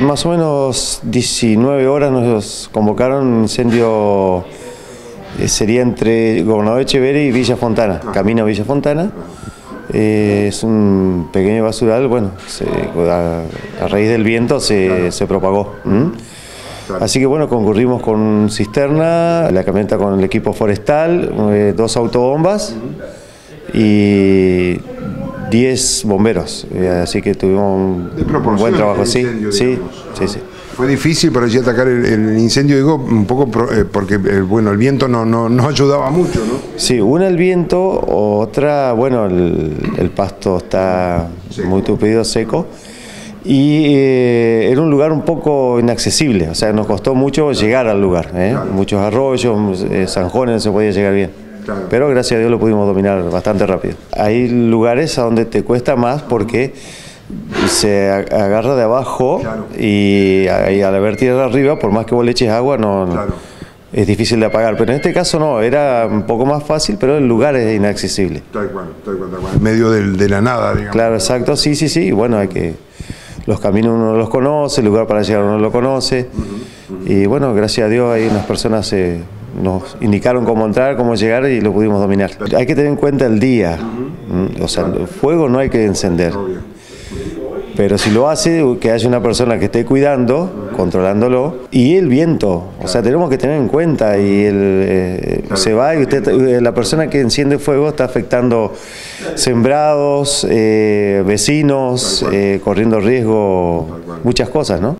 Más o menos 19 horas nos convocaron un incendio, eh, sería entre Gobernador Echeverri y Villa Fontana, camino a Villa Fontana. Eh, es un pequeño basural, bueno, se- a, a raíz del viento se, se propagó. Así que bueno, concurrimos con cisterna, la camioneta con el equipo forestal, eh, dos autobombas y 10 bomberos. Eh, así que tuvimos un, buen trabajo, sí, incendio, sí, sí, sí. Fue difícil para allí atacar el, el incendio, digo, un poco eh, porque eh, bueno, el viento no, no, no ayudaba mucho, ¿no? Sí, una el viento, otra, bueno, el, el pasto está muy tupido, seco. Y eh, era un lugar un poco inaccesible, o sea, nos costó mucho llegar al lugar. ¿eh? Muchos arroyos, eh, zanjones, no se podía llegar bien. Claro. Pero gracias a Dios lo pudimos dominar bastante rápido. Hay lugares a donde te cuesta más porque se agarra de abajo Claro. y, al haber tierra arriba, por más que vos le eches agua, no, Claro. es difícil de apagar. Pero en este caso no, era un poco más fácil, pero el lugar es inaccesible. Tal cual, tal cual, tal cual. En medio del- de la nada, digamos. Claro, exacto, sí, sí, sí. Bueno, hay que. Los caminos uno no los conoce, el lugar para llegar uno no lo conoce. Y bueno, gracias a Dios ahí unas personas eh, nos indicaron cómo entrar, cómo llegar y lo pudimos dominar. Hay que tener en cuenta el día. O sea, el fuego no hay que encender. Pero si lo hace, que haya una persona que esté cuidando, controlándolo, y el viento, o sea, tenemos que tener en cuenta, y el, eh, se va y usted, eh, la persona que enciende fuego está afectando sembrados, eh, vecinos, corriendo riesgo, muchas cosas, ¿no?